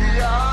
yeah.